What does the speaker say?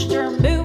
posture move